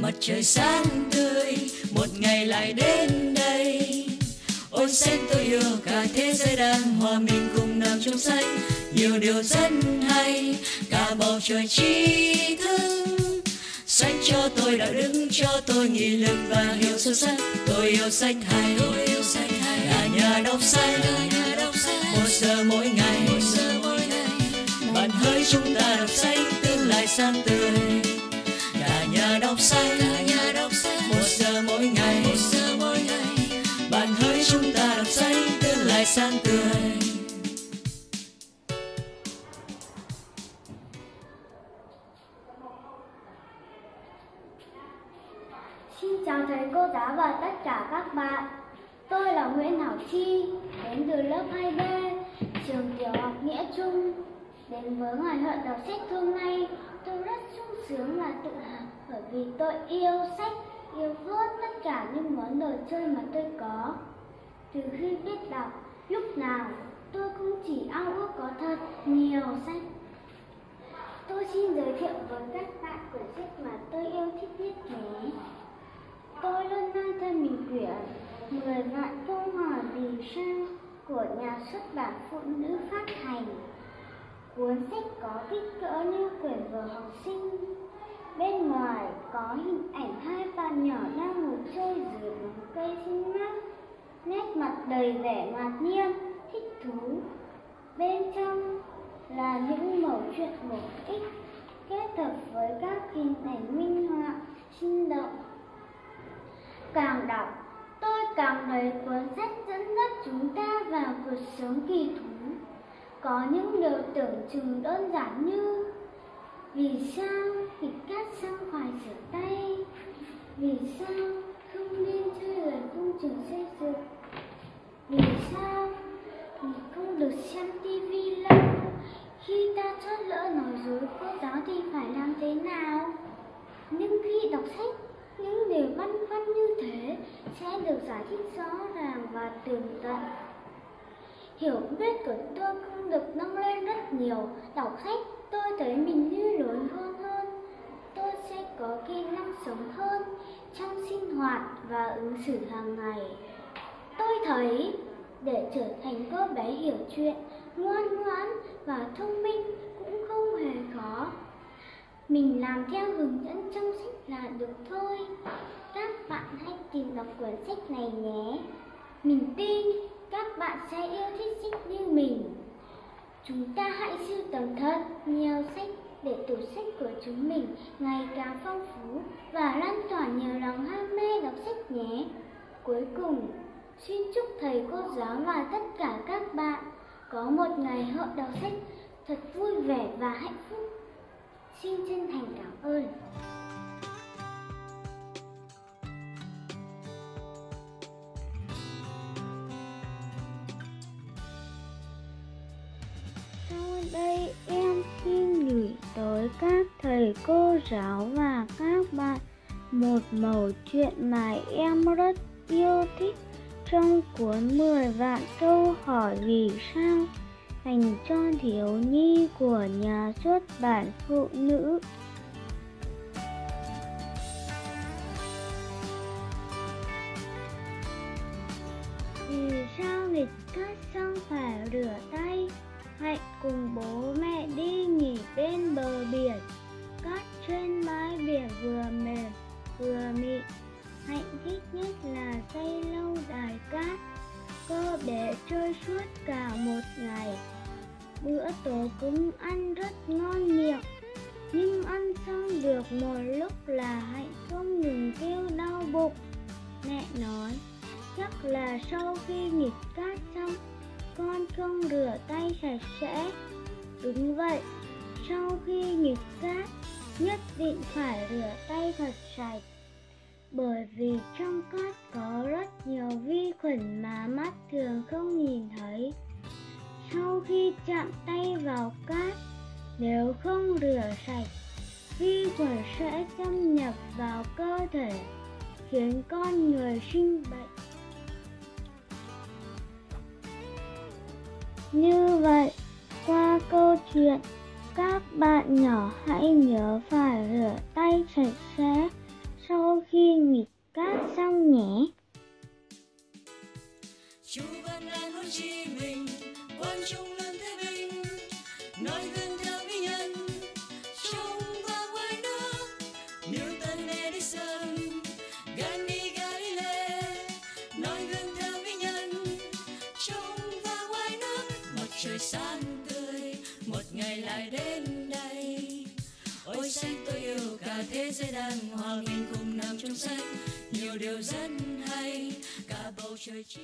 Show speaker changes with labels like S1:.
S1: mặt trời sáng tươi, một ngày lại đến đây. Ôi sen tôi yêu cả thế giới đang hòa mình cùng nằm trong xanh. Nhiều điều rất hay, cả bầu trời trí thức xanh cho tôi đã đứng cho tôi, nghị lực và hiểu sâu sắc. Tôi yêu xanh hay, tôi yêu xanh hay. Là nhà đọc xanh một giờ mỗi ngày. Một giờ mỗi ngày. Bạn hỡi chúng ta đọc xanh tương lai sáng tươi nhà đọc xanh cả nhà đọc xanh một giờ mỗi ngày. Một giờ mỗi ngày. Bạn hỡi chúng ta đọc xanh tương lai sáng tươi.
S2: Xin chào thầy cô giáo và tất cả các bạn. Tôi là Nguyễn Hảo Chi, đến từ lớp 2B, trường tiểu học Nghĩa Trung. Đến với ngày hội đọc sách hôm nay, tôi rất sung sướng và tự hào bởi vì tôi yêu sách, yêu hơn tất cả những món đồ chơi mà tôi có. Từ khi biết đọc, lúc nào tôi cũng chỉ ao ước có thật nhiều sách. Tôi xin giới thiệu với các bạn quyển sách mà tôi yêu thích nhất nhé. Tôi luôn mang theo mình quyển Mười vạn câu hỏi vì sao của nhà xuất bản phụ nữ phát hành. Cuốn sách có kích cỡ như quyển vở học sinh. Bên ngoài có hình ảnh hai bạn nhỏ đang ngồi chơi dưới bóng cây xinh mát. Nét mặt đầy vẻ ngạc nhiên, thích thú. Bên trong là những mẩu chuyện bổ ích kết hợp với các hình ảnh minh họa sinh động Càng đọc, tôi càng thấy cuốn sách dẫn dắt chúng ta vào cuộc sống kỳ thú. Có những điều tưởng chừng đơn giản như Vì sao thịt cát sang khỏi rửa tay? Vì sao không nên chơi ở công trường xây dựng? Vì sao mình không được xem tivi lâu? Khi ta chót lỡ nói dối cô giáo thì phải làm thế nào? Nhưng khi đọc sách, những điều băn khoăn như thế sẽ được giải thích rõ ràng và tường tận. Hiểu biết của tôi cũng được nâng lên rất nhiều. Đọc sách tôi thấy mình như lớn hơn hơn. Tôi sẽ có kỹ năng sống hơn trong sinh hoạt và ứng xử hàng ngày. Tôi thấy để trở thành cô bé hiểu chuyện, ngoan ngoãn và thông minh cũng không hề khó. Mình làm theo hướng dẫn trong sách là được thôi. Các bạn hãy tìm đọc quyển sách này nhé. Mình tin các bạn sẽ yêu thích sách như mình. Chúng ta hãy sưu tầm thật nhiều sách để tủ sách của chúng mình ngày càng phong phú và lan tỏa nhiều lòng ham mê đọc sách nhé. Cuối cùng, xin chúc thầy cô giáo và tất cả các bạn có một ngày hội đọc sách thật vui vẻ và hạnh phúc. Xin chân thành cảm ơn.
S3: Sau đây em xin gửi tới các thầy cô giáo và các bạn một mẩu chuyện mà em rất yêu thích trong cuốn 10 vạn câu hỏi vì sao, dành cho thiếu nhi của nhà xuất bản phụ nữ. Vì sao nghịch cát xong phải rửa tay? Hạnh cùng bố mẹ đi nghỉ bên bờ biển. Cát trên bãi biển vừa mềm, vừa mịn. Hạnh thích nhất là xây lâu đài cát. Cô bé chơi suốt cả một ngày Bữa tối cũng ăn rất ngon miệng, Nhưng ăn xong được một lúc là hạnh không ngừng kêu đau bụng Mẹ nói, chắc là sau khi nghịch cát không rửa tay sạch sẽ. Đúng vậy, sau khi nhịp cát nhất định phải rửa tay thật sạch. Bởi vì trong cát có rất nhiều vi khuẩn mà mắt thường không nhìn thấy. Sau khi chạm tay vào cát nếu không rửa sạch vi khuẩn sẽ xâm nhập vào cơ thể khiến con người sinh bệnh. Như vậy qua câu chuyện các bạn nhỏ hãy nhớ phải rửa tay sạch sẽ sau khi nghịch cát xong nhé.
S1: Chú vẫn là Hồ Chí Minh, quan trung luôn thế bình, nói gương theo vĩ nhân, trong và ngoài nước, Newton Edison, lại đến đây. Ôi xanh tôi yêu cả thế giới đang hòa mình cùng nằm trong xanh nhiều điều rất hay, cả bầu trời chi